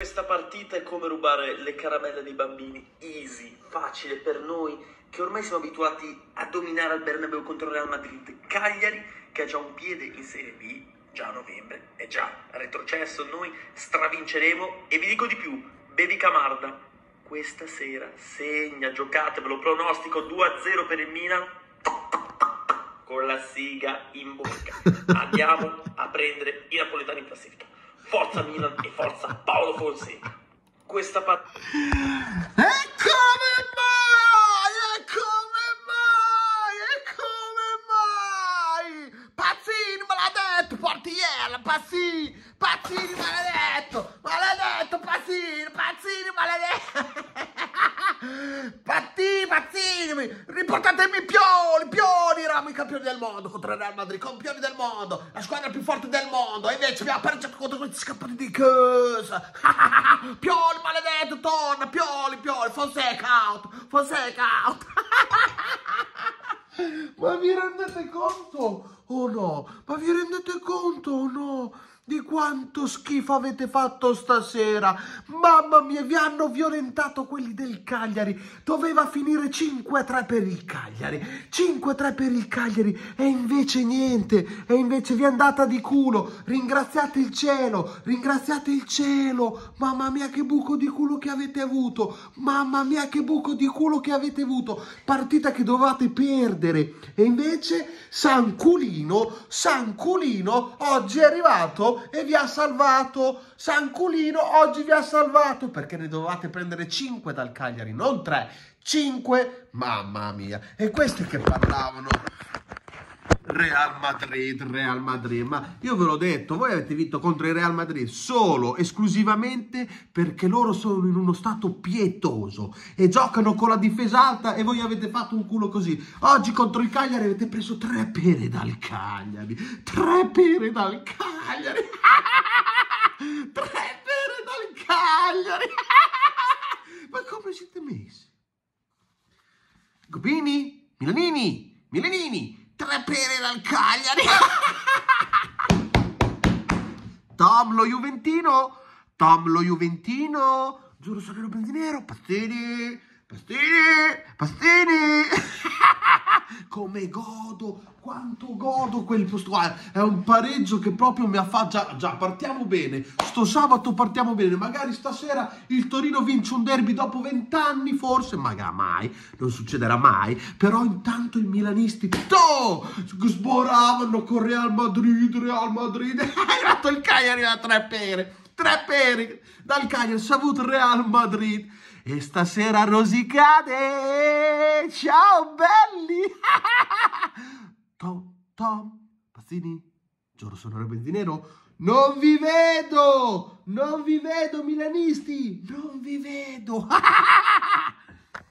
Questa partita è come rubare le caramelle dei bambini, easy, facile per noi che ormai siamo abituati a dominare al Bernabeu contro il Real Madrid. Cagliari che ha già un piede in Serie B, già a novembre, è già retrocesso, noi stravinceremo e vi dico di più, bevi Camarda, questa sera segna, giocatevelo, pronostico 2-0 per il Milan con la siga in bocca. Andiamo Forza Milan e forza Paolo Fonseca. Questa partita... E come mai? E come mai? E come mai? Pazzini maledetto, portiere, Pazzini, Pazzini maledetto, maledetto, Pazzini, Pazzini maledetto. Pazzini, Pazzini, riportatemi Pioli, Pioli, eravamo i campioni del mondo contro il Real Madrid, campioni del mondo, la squadra più forte del mondo, e invece abbiamo pareggiato contro questi scappati di cosa. Pioli, maledetto, torna, Pioli, Pioli, Fonseca out, Fonseca out. Ma vi rendete conto o no? Ma vi rendete conto o no? Di quanto schifo avete fatto stasera? Mamma mia, vi hanno violentato quelli del Cagliari. Doveva finire 5-3 per il Cagliari. 5-3 per il Cagliari. E invece niente. E invece vi è andata di culo. Ringraziate il cielo. Ringraziate il cielo. Mamma mia, che buco di culo che avete avuto. Mamma mia, che buco di culo che avete avuto. Partita che dovevate perdere. E invece San Culino, San Culino, oggi è arrivato e vi ha salvato. San Culino oggi vi ha salvato perché ne dovevate prendere 5 dal Cagliari, non 3. 5, mamma mia. E questi che parlavano Real Madrid, Real Madrid, ma io ve l'ho detto, voi avete vinto contro il Real Madrid solo, esclusivamente perché loro sono in uno stato pietoso e giocano con la difesa alta e voi avete fatto un culo così. Oggi contro il Cagliari avete preso tre pere dal Cagliari, tre pere dal Cagliari, tre pere dal Cagliari, ma come siete messi? Gobini, Milanini, Milanini, tre pere dal Cagliari. Tom lo Juventino, Tom lo Juventino, giuro sono benzinero, pastini, pastini, pastini. Come godo, quanto godo quel posto. Guarda, è un pareggio che proprio mi affaggia. Già, partiamo bene. Sto sabato partiamo bene. Magari stasera il Torino vince un derby dopo vent'anni, forse. Magari mai, non succederà mai. Però intanto i milanisti to, sboravano con Real Madrid, Real Madrid. È arrivato il Cagliari a tre pere. Tre pere dal Cagliari. Avuto Real Madrid. E stasera rosicate! Ciao belli! Tom, Pazzini, giuro sono benziniero, non vi vedo! Non vi vedo milanisti! Non vi vedo!